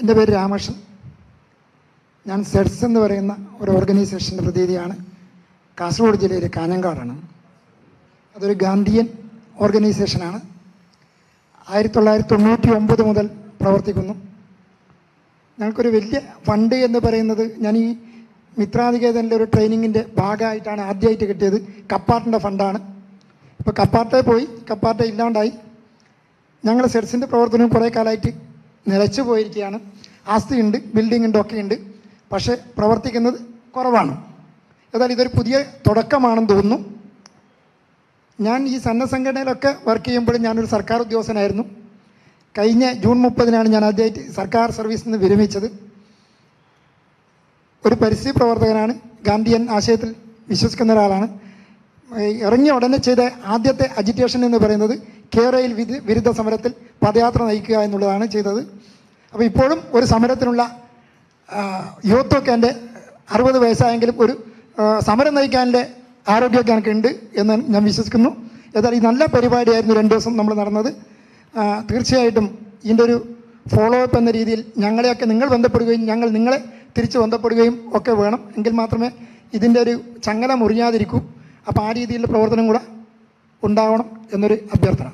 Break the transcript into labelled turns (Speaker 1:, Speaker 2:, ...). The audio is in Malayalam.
Speaker 1: എന്റെ പേര് രാമകൃഷ്ണൻ. ഞാൻ സെഡ്സ് എന്ന് പറയുന്ന ഒരു ഓർഗനൈസേഷന്റെ പ്രതിനിധിയാണ് കാസർഗോഡ് ജില്ലയിലെ കാഞ്ഞങ്കാടാണ്. അതൊരു ഗാന്ധിയൻ ഓർഗനൈസേഷനാണ്. ആയിരത്തി തൊള്ളായിരത്തി തൊണ്ണൂറ്റി ഒമ്പത് മുതൽ പ്രവർത്തിക്കുന്നു. ഞങ്ങൾക്കൊരു വലിയ ഫണ്ട് എന്ന് പറയുന്നത് ഞാൻ ഈ മിത്രാനികേതനിലെ ഒരു ട്രെയിനിങ്ങിന്റെ ഭാഗമായിട്ടാണ് ആദ്യമായിട്ട് കിട്ടിയത്. കപ്പാർട്ടിന്റെ ഫണ്ടാണ്. ഇപ്പോൾ കപ്പാർട്ടേ പോയി. കപ്പാർട്ടേ ഇല്ലാണ്ടായി. ഞങ്ങൾ സെഡ്സിന്റെ പ്രവർത്തനവും കുറേ കാലമായിട്ട് നിലച്ചു പോയിരിക്കുകയാണ്. ആസ്തിയുണ്ട് ബിൽഡിംഗ് ഉണ്ട് ഒക്കെ ഉണ്ട് പക്ഷേ പ്രവർത്തിക്കുന്നത് കുറവാണ്. ഏതായാലും ഇതൊരു പുതിയ തുടക്കമാണെന്ന് തോന്നുന്നു. ഞാൻ ഈ സന്നദ്ധ സംഘടനയിലൊക്കെ വർക്ക് ചെയ്യുമ്പോൾ ഞാനൊരു സർക്കാർ ഉദ്യോഗസ്ഥനായിരുന്നു. കഴിഞ്ഞ ജൂൺ മുപ്പതിനാണ് ഞാൻ ആദ്യമായിട്ട് സർക്കാർ സർവീസിൽ നിന്ന് വിരമിച്ചത്. ഒരു പരിസ്ഥിതി പ്രവർത്തകനാണ്. ഗാന്ധിയൻ ആശയത്തിൽ വിശ്വസിക്കുന്ന ഒരാളാണ്. ഇറങ്ങിയ ഉടനെ ചെയ്ത ആദ്യത്തെ അജിറ്റേഷൻ എന്ന് പറയുന്നത് കേരളയിൽ വിരുദ്ധ സമരത്തിൽ പദയാത്ര നയിക്കുക എന്നുള്ളതാണ് ചെയ്തത്. അപ്പോൾ ഇപ്പോഴും ഒരു സമരത്തിനുള്ള യുവത്വമൊക്കെ എന്റെ അറുപത് വയസ്സായെങ്കിലും ഒരു സമരം നയിക്കാന്റെ ആരോഗ്യമൊക്കെ എനിക്കുണ്ട് എന്ന് ഞാൻ വിശ്വസിക്കുന്നു. ഏതായാലും ഈ നല്ല പരിപാടിയായിരുന്നു രണ്ട് ദിവസം നമ്മൾ നടന്നത്. തീർച്ചയായിട്ടും ഇതിന്റെ ഒരു ഫോളോ അപ്പ് എന്ന രീതിയിൽ ഞങ്ങളെയൊക്കെ നിങ്ങൾ ബന്ധപ്പെടുകയും ഞങ്ങൾ നിങ്ങളെ തിരിച്ച് ബന്ധപ്പെടുകയും ഒക്കെ വേണം. എങ്കിൽ മാത്രമേ ഇതിന്റെ ഒരു ചങ്ങല മുറിയാതിരിക്കൂ. അപ്പോൾ ആ രീതിയിലുള്ള പ്രവർത്തനം കൂടെ ഉണ്ടാവണം എന്നൊരു അഭ്യർത്ഥന.